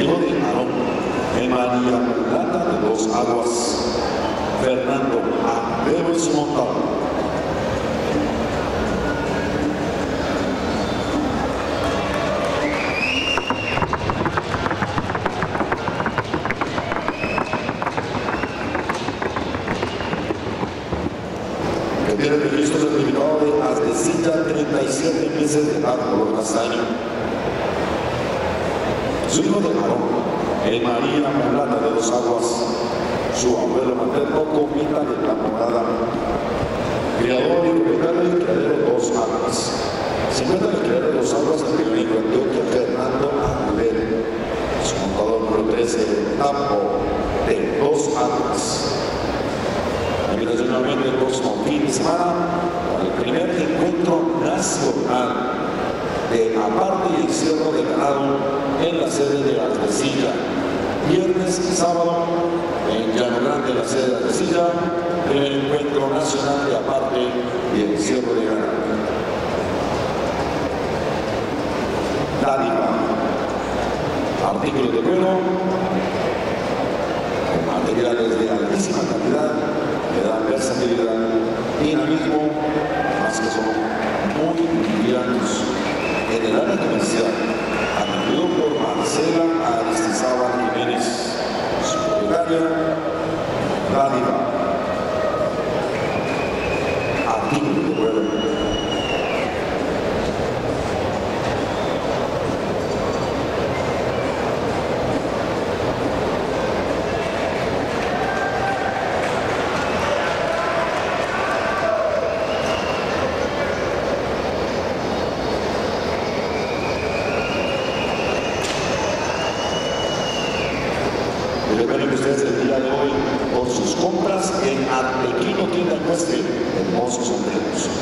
hijo del Marón, en María Plata de dos Aguas, Fernando Andrés Montalvo. tiene previsto el de hasta 37 meses de edad por los años. Su hijo de varón, el María Plata de dos aguas, su abuelo materno, comita de la morada, criador y propietario del criadero Dos Aguas. Se encuentra en el criadero Dos Aguas en Pionico, Antioquia, Fernando Aguilera, su montador número 13, Tampo de Dos Aguas. Invitación nuevamente el próximo fin de semana el primer encuentro nacional de aparte y encierro de ganado en la sede de la Artesilla. Viernes y sábado en Llano Grande, la sede de la Artesilla, primer encuentro nacional de aparte y encierro de ganado. Dádiva. Artículos de vuelo materiales de altísima calidad que dan versatilidad, dinamismo, más que son muy livianos. Área comercial, atendido por Marcela Aristizábal Jiménez, su propietaria, Dádiva. Artículo de vuelo. Y recuerden que ustedes el día de hoy, por compras en Arlequino Tienda Ecuestre, hermosos sombreros.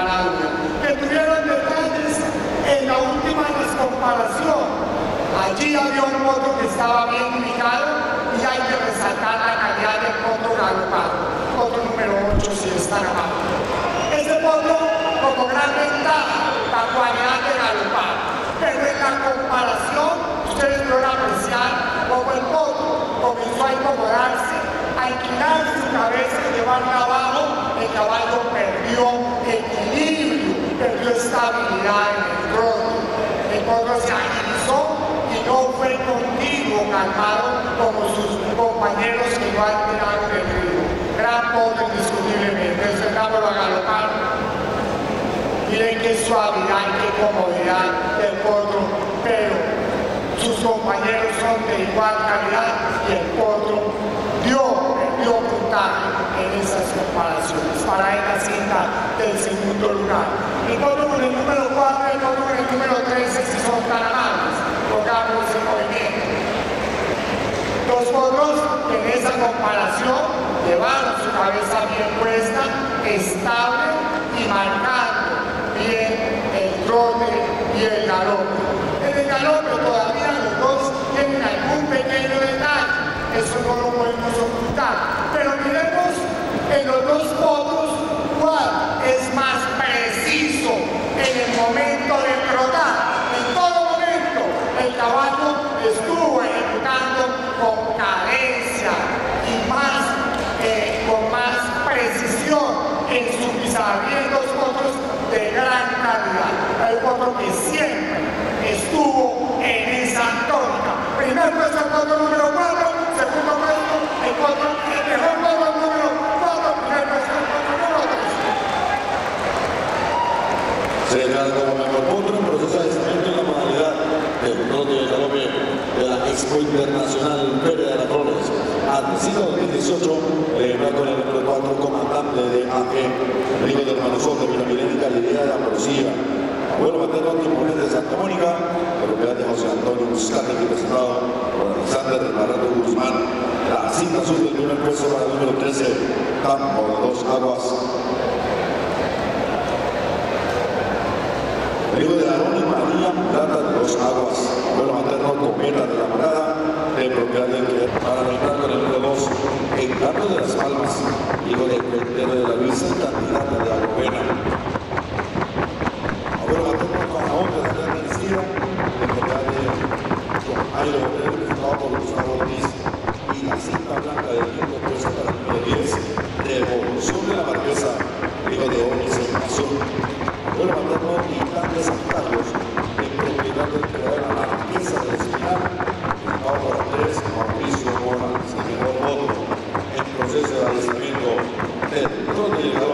Que tuvieron detalles en la última descomparación. Allí había un potro que estaba bien ubicado y hay que resaltar la calidad del potro galopado, potro número 8 si está grabado. Ese potro como gran ventaja, la cualidad de galopar, pero en la comparación ustedes pueden apreciar como el potro comenzó a incomodarse, a inclinar su cabeza y llevarla abajo, el caballo perdió equilibrio, perdió estabilidad en el trono. El potro se agilizó y no fue continuo, calmado, como sus compañeros que no alteraron el ritmo. Gran potro indiscutiblemente, enseñámoslo a galopar. Miren qué suavidad qué comodidad del potro, pero sus compañeros son de igual calidad y el potro esas comparaciones. Para la cinta del segundo lugar. El potro con el número 4 y potro con el número 13 si son tan amables, pongamos ese movimiento. Los potros que en esa comparación llevaron su cabeza bien puesta, estable y marcando bien el trote y el galope. En el galope dos potros cuál es más preciso en el momento de trotar. En todo momento el caballo estuvo ejecutando con cadencia y más, eh, con más precisión en su dos potros de gran calidad. El potro que siempre estuvo en esa tónica. Primer puesto el potro número 4, segundo puesto el potro, el mejor potro número 4, primer puesto el potro número 3. Se declara como mejor potro en proceso de crecimiento en la modalidad del trote de galope la Expo Internacional la Flores. Admisido 2018, elegido con el número 4, comandante de AG, Rico del Manosón de Vilamilénica, Lidia de la Porcilla. Abuelo materno Timones de Santa Mónica, propiedad de José Antonio Muscate, representado por Alexander Barato Guzmán. La cinta azul del primer puesto para el número 13, Campo de Dos Aguas, Río de Arón y María Plata de Dos Aguas, no nos aterró con de la manada del propietario que para arrancar con el número 2 en Carlos de las Palmas, hijo del presidente de la Luisa, candidato de la novena. Ahora batemos con la onda de la vencida, el propietario con Airo del Estado por Gustavo Ortiz y la cinta blanca del quinto puesto para el número 10 de Evolución de la Marquesa, hijo de Onis en Azul. Ahora batemos y San 本当に。